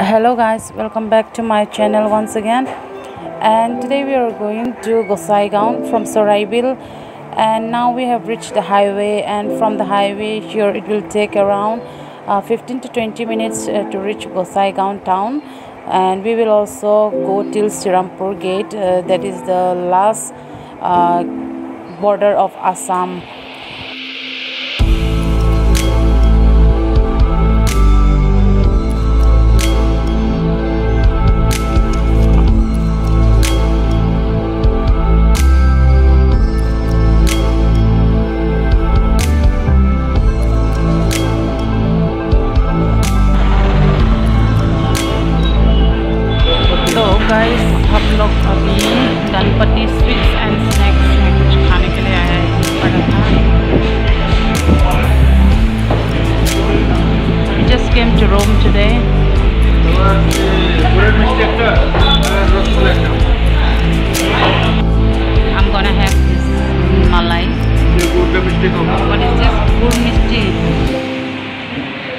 hello guys. Welcome back to my channel once again. And today we are going to Gosai Gossaigaon from Saraibil and now we have reached the highway and from the highway here it will take around uh, 15 to 20 minutes uh, to reach Gosai Gossaigaon town. And we will also go till Srirampur gate uh, that is the last uh, border of Assam and snacks खाने के लिए आए हैं paratha just came to Rome today I'm gonna have this malai. What is this? Gur misti.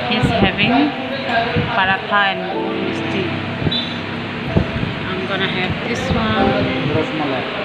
He's having paratha and gur misti. I'm gonna have this one.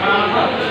아,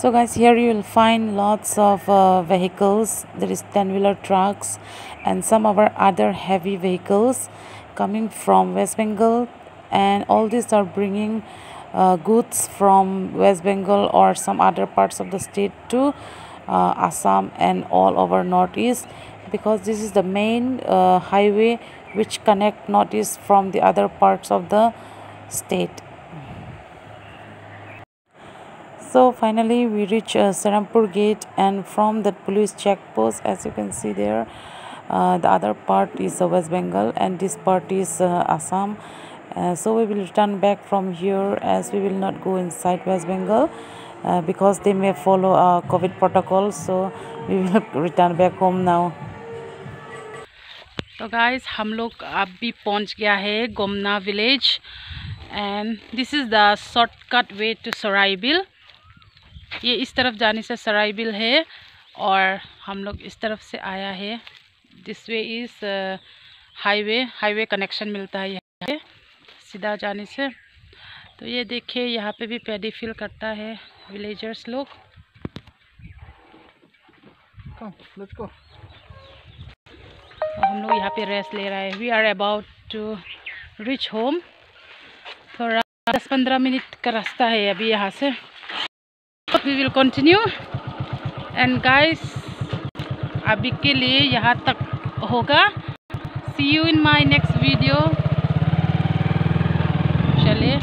So guys here you will find lots of uh, vehicles. There is 10 wheeler trucks and some of our other heavy vehicles coming from West Bengal. And all these are bringing uh, goods from West Bengal or some other parts of the state to uh, Assam and all over northeast because this is the main uh, highway which connect northeast from the other parts of the state so finally we reach uh, Srirampur gate and from that police check post as you can see there uh, the other part is uh, West Bengal and this part is uh, Assam. Uh, so we will return back from here as we will not go inside West Bengal uh, because they may follow our COVID protocol. So we will return back home now. So guys, hamlok abhi अब भी पहुंच गया है Gomna village and this is the shortcut way to Saraibil ये इस तरफ़ जाने से सराइबिल है और हम लोग इस तरफ़ से आया है। This way is highway highway connection मिलता है यहाँ पे, सीधा जाने से। तो ये देखिए, यहाँ पे भी पैडी फील करता है विलेजर्स लोग. और हम लोग यहाँ पे रेस्ट ले रहे हैं। We are about to reach home थोड़ा दस पंद्रह मिनट का रास्ता है अभी यहाँ से। Vlog we will continue and guys अभी के लिए यहाँ तक होगा. See you in my next video चलिए.